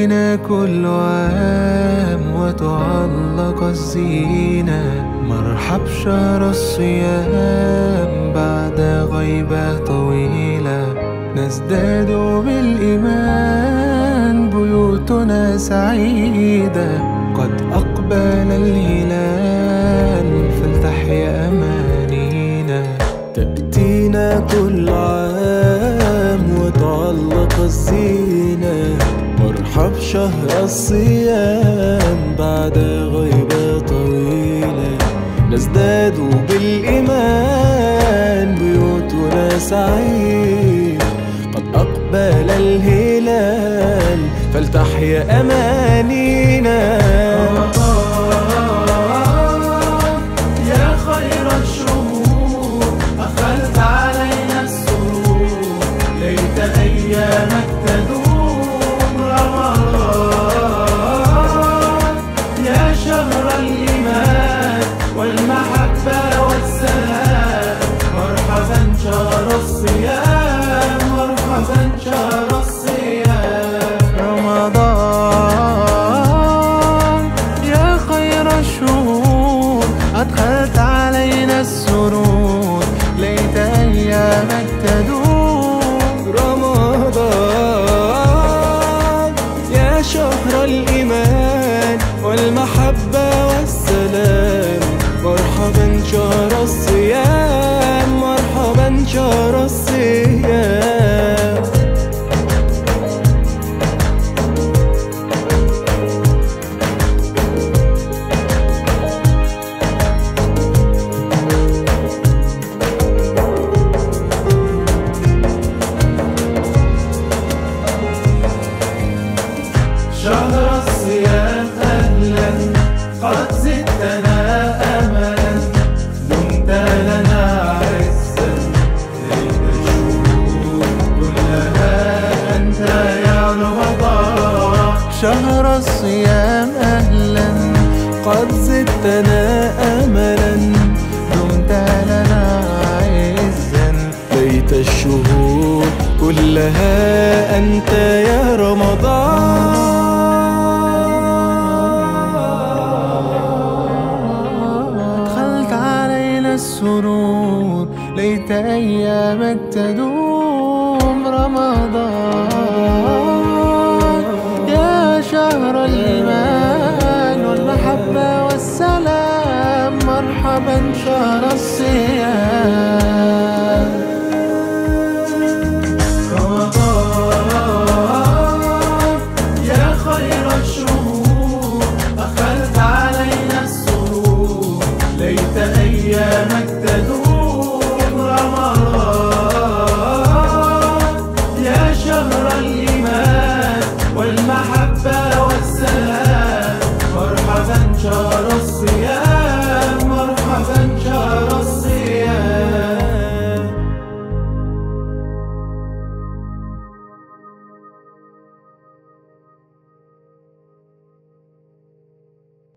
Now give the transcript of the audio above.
تأتينا كل عام وتعلق الزينة. مرحب شهر الصيام بعد غيبة طويلة. نزداد بالإيمان بيوتنا سعيدة. قد أقبل الهلال شهر الصيام بعد غيبة طويلة نزداد بالإيمان بيوتنا سعيد. قد أقبل الهلال فلتحيا أمانينا. شهر الإيمان والمحبة والسلام. مرحبا شهر الصيام مرحبا شهر الصيام. رمضان يا خير الشهور أدخلت والمحبة والسلام. مرحبا شهر الصيام قد زدتنا أملا دمت لنا عزا. ليت الشهور كلها أنت يا رمضان شهر الصيام أهلا قد زدتنا أملا دمت لنا عزا. ليت الشهور كلها أنت يا رمضان. السرور ليت أيامك تدوم رمضان. يا شهر الإيمان والمحبة والسلام مرحبا شهر الصيام. والمحبة والسلام. مرحبا شهر